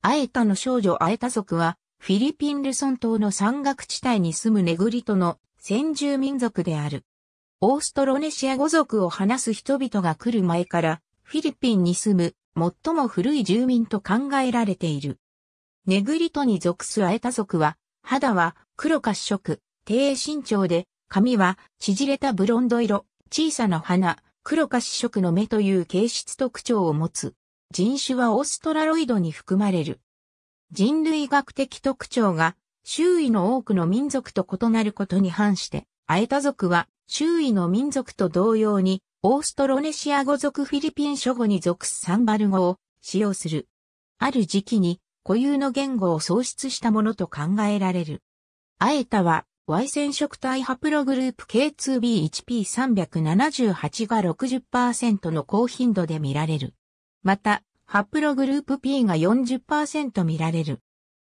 アエタの少女アエタ族は、フィリピンルソン島の山岳地帯に住むネグリトの先住民族である。オーストロネシア語族を話す人々が来る前から、フィリピンに住む最も古い住民と考えられている。ネグリトに属すアエタ族は、肌は黒褐色、低身長で、髪は縮れたブロンド色、小さな鼻、黒褐色の目という形質特徴を持つ。人種はオーストラロイドに含まれる。人類学的特徴が周囲の多くの民族と異なることに反して、アエタ族は周囲の民族と同様にオーストロネシア語族フィリピン諸語に属すサンバル語を使用する。ある時期に固有の言語を創出したものと考えられる。アエタは Y 染色体ハプログループ K2B1P378 が60%の高頻度で見られる。また、ハプログループ P が40%見られる。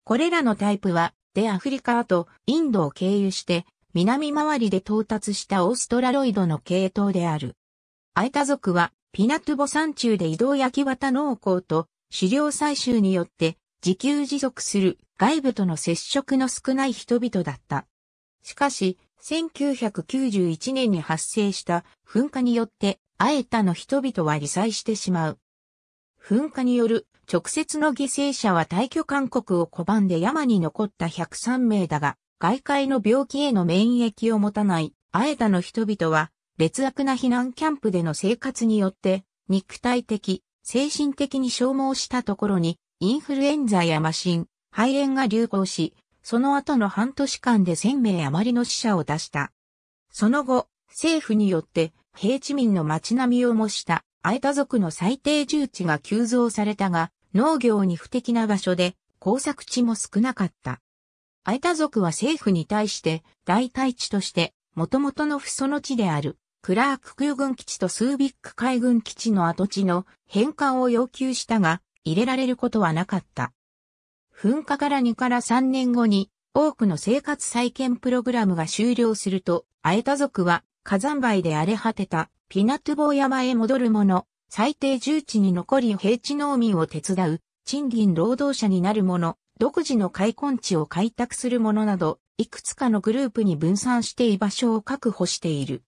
これらのタイプは、でアフリカとインドを経由して、南回りで到達したオーストラロイドの系統である。アイタ族は、ピナトゥボ山中で移動焼き綿農耕と狩猟採集によって自給自足する外部との接触の少ない人々だった。しかし、1991年に発生した噴火によって、アエタの人々は離災してしまう。噴火による直接の犠牲者は退去勧告を拒んで山に残った103名だが、外界の病気への免疫を持たないアエタの人々は、劣悪な避難キャンプでの生活によって、肉体的、精神的に消耗したところに、インフルエンザや麻疹、肺炎が流行し、その後の半年間で1000名余りの死者を出した。その後、政府によって平地民の街並みを模したアイタ族の最低重地が急増されたが、農業に不適な場所で工作地も少なかった。アイタ族は政府に対して代替地として元々の不そ地であるクラーク空軍基地とスービック海軍基地の跡地の返還を要求したが入れられることはなかった。噴火から2から3年後に多くの生活再建プログラムが終了すると、アエタ族は火山灰で荒れ果てたピナトゥボ山へ戻る者、最低重地に残り平地農民を手伝う、賃金労働者になる者、独自の開墾地を開拓する者など、いくつかのグループに分散して居場所を確保している。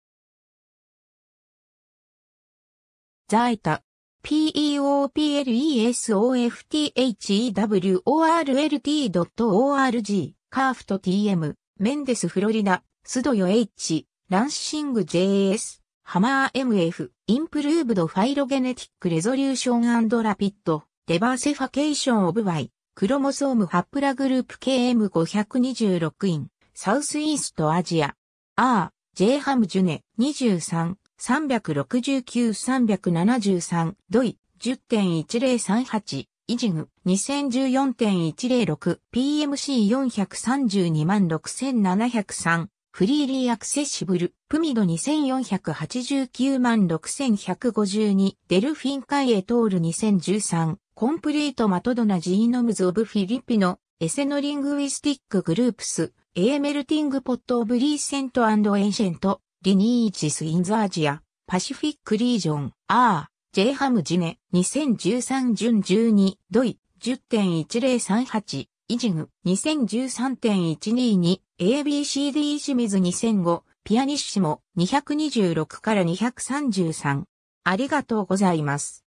ザイタ。peoplesoftheworlt.org カーフト tm メンデスフロリダスドヨ H ランシング JS ハマー MF、インプルーブドファイロゲネティックレゾリューションラピッド、デバーセファケーションオブワイ、クロモソームハップラグループ KM526 イン、サウスイーストアジア。R、J ハムジュネ、23、369-373、ドイ、10.1038、イジグ、2014.106、PMC4326703、フリーリーアクセシブル、プミド2489万6152、デルフィンカイエトール2013、コンプリートマトドナジーノムズオブフィリピノ、エセノリングウィスティックグループス、エーメルティングポットオブリーセントエンシェント、リニーチスインザアジア、パシフィックリージョン、アー、ジェイハムジネ、2013準12、ドイ、10.1038、イジグ、2013.122、ABCD 清水2005、ピアニッシモ226から233。ありがとうございます。